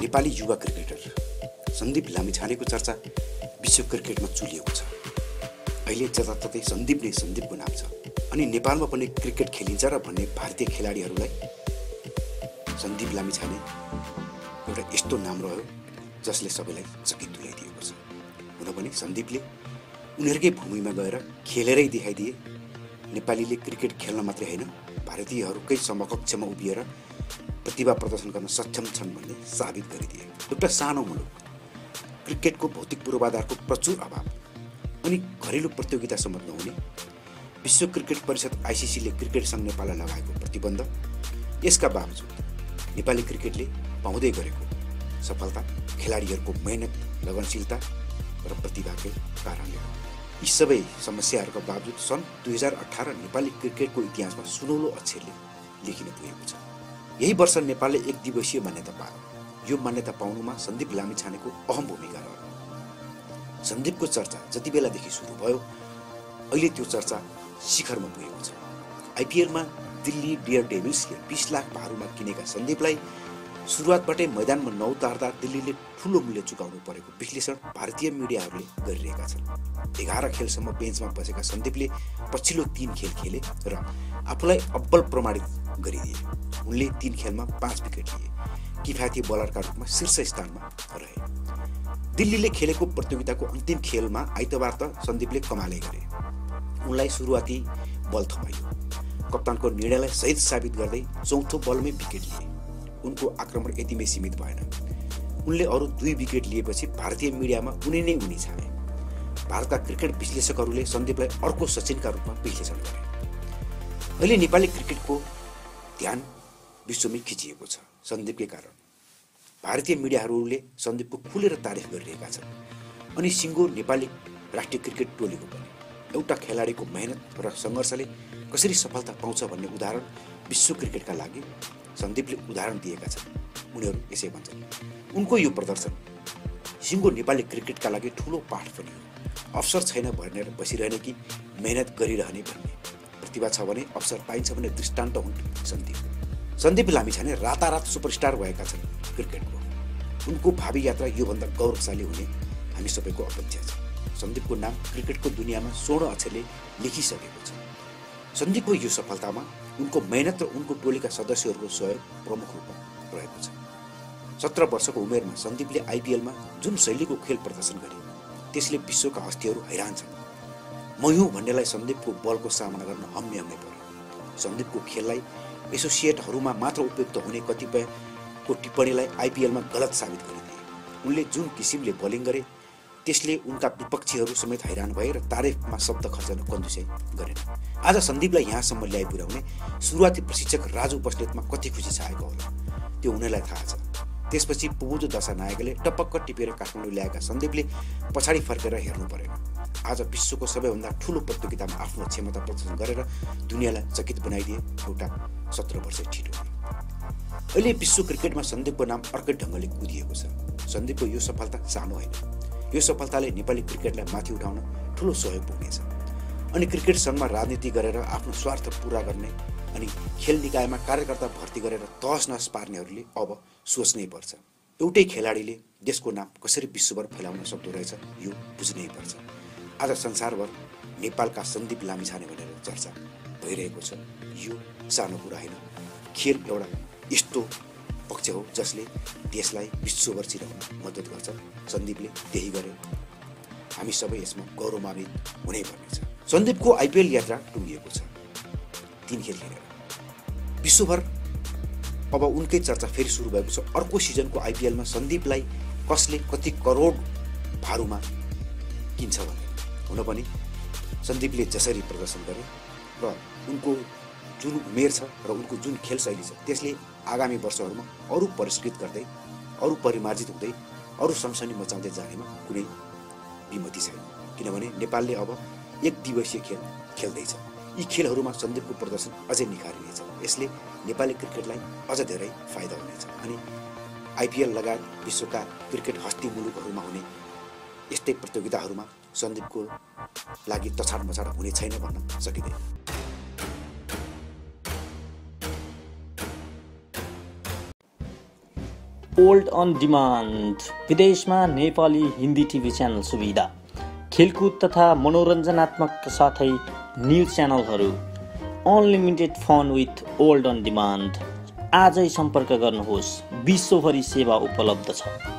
नेपाली युवा क्रिकेटर सन्दीप लामिछानेको चर्चा विश्व क्रिकेटमा चुलिएको छ। अहिले जताततै सन्दीप नै सन्दीपको नाम छ अनि नेपालमा पनि क्रिकेट खेलिन्छ र भन्ने भारतीय खेलाडीहरूलाई सन्दीप लामिछाने एउटा यस्तो नाम रह्यो जसले सबैलाई चकित तुल्याइदिएको छ। हुन पनि सन्दीपले उनीहरूकै भूमिमा गएर खेलेरै देखाइदिए नेपालीले क्रिकेट खेल्न मात्रै होइन भारतीयहरूकै समकक्षमा उभिएर प्रतिभा प्रदर्शन गर्न सक्षम छन् भन्ने साबित गरिदिए। एउटा सानो मुलुक क्रिकेटको भौतिक पूर्वाधारको प्रचुर अभाव अनि घरेलु प्रतियोगितासम्म नहुने विश्व क्रिकेट परिषद आइसिसीले क्रिकेट सङ्घ नेपाललाई लगाएको प्रतिबन्ध यसका बावजुद नेपाली क्रिकेटले पाउँदै गरेको सफलता खेलाडीहरूको मेहनत लगनशीलता र प्रतिभाकै कारणले हो। यी सबै समस्याहरूका बावजुद सन् दुई हजार अठार नेपाली क्रिकेटको इतिहासमा सुनौलो अक्षरले लेखिन पुगेको छ। यही वर्ष नेपालले एक दिवसीय मान्यता पायो यो मान्यता पाउनुमा सन्दीप लामिछानेको अहम भूमिका रह्यो। सन्दीपको चर्चा जति बेलादेखि सुरु भयो अहिले त्यो चर्चा शिखरमा पुगेको छ। आइपिएलमा दिल्ली डियर डेभिल्सले बिस लाख भारूमा किनेका सन्दीपलाई सुरुवातबाटै मैदानमा नौतार्दा दिल्लीले ठुलो मूल्य चुकाउनु परेको विश्लेषण भारतीय मिडियाहरूले गरिरहेका छन्। एघार खेलसम्म बेन्चमा बसेका सन्दीपले पछिल्लो तिन खेल खेले र आफूलाई अब्बल प्रमाणित गरिदिए। उनले तिन खेलमा पाँच विकेट लिए। किफायती बलरका रूपमा शीर्ष स्थानमा रहे। दिल्लीले खेलेको प्रतियोगिताको अन्तिम खेलमा आइतबार त सन्दीपले कमाले गरे। उनलाई सुरुवाती बल थमाइयो कप्तानको निर्णयलाई सहित साबित गर्दै चौथो बलमै विकेट लिए। उनको आक्रमण यतिमै सीमित भएन। उनले अरू दुई विकेट लिएपछि भारतीय मिडियामा उनी नै उनी छाने भारतका क्रिकेट विश्लेषकहरूले सन्दीपलाई अर्को सचिनका रूपमा विश्लेषण गरे। अहिले नेपाली क्रिकेटको ध्यान विश्वमै खिचिएको छ सन्दीपकै कारण। भारतीय मिडियाहरूले सन्दीपको खुलेर तारिफ गरिरहेका छन् अनि सिङ्गो नेपाली राष्ट्रिय क्रिकेट टोलीको पनि। एउटा खेलाडीको मेहनत र सङ्घर्षले कसरी सफलता पाउँछ भन्ने उदाहरण विश्व क्रिकेटका लागि सन्दीपले उदाहरण दिएका छन्। उनीहरू यसै भन्छन्। उनको यो प्रदर्शन सिङ्गो नेपाली क्रिकेटका लागि ठुलो पाठ पनि हो। अवसर छैन भनेर बसिरहने कि मेहनत गरिरहने भन्ने। प्रतिभा छ भने अवसर पाइन्छ भने दृष्टान्त हुन् सन्दीप। सन्दीप लामिछाने रातारात सुपरस्टार भएका छन् क्रिकेटको। उनको भावी यात्रा योभन्दा गौरवशाली हुने हामी सबैको अपेक्षा छ। सन्दीपको नाम क्रिकेटको दुनियाँमा स्वर्ण अक्षरले लेखिसकेको छ। सन्दीपको यो सफलतामा उनको मेहनत र उनको टोलीका सदस्यहरूको सहयोग प्रमुख रूपमा रहेको छ। सत्र वर्षको उमेरमा सन्दीपले आइपिएलमा जुन शैलीको खेल प्रदर्शन गरे त्यसले विश्वका हस्तीहरू हैरान छन्। म हुँ भन्नेलाई सन्दीपको बलको सामना गर्न हम्मे हम्मे पर्यो। सन्दीपको खेललाई एसोसिएटहरूमा मात्र उपयुक्त हुने कतिपयको टिप्पणीलाई आइपिएलमा गलत साबित गरिदिए। उनले जुन किसिमले बलिङ गरे त्यसले उनका विपक्षीहरू समेत हैरान भए र तारिफमा शब्द खर्चन कन्जुसाइ गरेन। आज सन्दीपलाई यहाँसम्म ल्याइ पुर्याउने सुरुवाती प्रशिक्षक राजु बस्नेतमा कति खुसी छाएको होला? त्यो उनीलाई थाहा छ। त्यसपछि पुबुदो दशा नायकले टपक्क टिपेर काठमाडौँ ल्याएका सन्दीपले पछाडि फर्केर हेर्नु परेन। आज विश्वको सबैभन्दा ठुलो प्रतियोगितामा आफ्नो क्षमता प्रदर्शन गरेर दुनियाँलाई चकित बनाइदिए एउटा सत्र वर्ष ठिटो अहिले विश्व क्रिकेटमा सन्दीपको नाम अर्कै ढङ्गले कुदिएको छ। सन्दीपको यो सफलता सानो होइन। यो सफलताले नेपाली क्रिकेटलाई माथि उठाउन ठुलो सहयोग पुग्नेछ। अनि क्रिकेट सङ्घमा राजनीति गरेर आफ्नो स्वार्थ पुरा गर्ने अनि खेल निकायमा कार्यकर्ता भर्ती गरेर तहस नहस पार्नेहरूले अब सोच्नै पर्छ। एउटै खेलाडीले देशको नाम कसरी विश्वभर फैलाउन सक्दो रहेछ यो बुझ्नै पर्छ। आज संसारभर नेपालका सन्दीप लामिछाने भनेर चर्चा भइरहेको छ। यो सानो कुरा होइन। खेल एउटा यस्तो पक्ष हो जसले देशलाई विश्वभर चिनाउन मद्दत गर्छ सन्दीपले त्यही गरे हामी सबै यसमा गौरवान्वित हुनै पर्नेछ। सन्दीपको आइपिएल यात्रा टुङ्गिएको छ। तिन खेल खेलेर विश्वभर अब उनकै चर्चा फेरि सुरु भएको छ। अर्को सिजनको आइपिएलमा सन्दीपलाई कसले कति करोड भारूमा किन्छ भनेर हुन पनि सन्दीपले जसरी प्रदर्शन गरे र उनको जुन उमेर छ र उनको जुन खेल शैली छ त्यसले आगामी वर्षहरूमा अरू परिष्कृत गर्दै अरू परिमार्जित हुँदै अरू सनसनी मचाउँदै जानेमा कुनै विमति छैन। किनभने नेपालले अब एक दिवसीय खेल खेल्दैछ। यी खेलहरूमा सन्दीपको प्रदर्शन अझै निखारिनेछ। यसले नेपाली क्रिकेटलाई अझ धेरै फाइदा हुनेछ। अनि आइपिएल लगायत विश्वका क्रिकेट हस्ती मुलुकहरूमा हुने यस्तै प्रतियोगिताहरूमा सन्दीपको लागि तछाड मछाड हुने छैन भन्न सकिँदैन। ओल्ड अन डिमान्ड विदेशमा नेपाली हिन्दी टिभी च्यानल सुविधा। खेलकुद तथा मनोरञ्जनात्मक साथै न्युज च्यानलहरू unlimited fun with old on demand आजै सम्पर्क गर्नुहोस्। विश्वभरि सेवा उपलब्ध छ।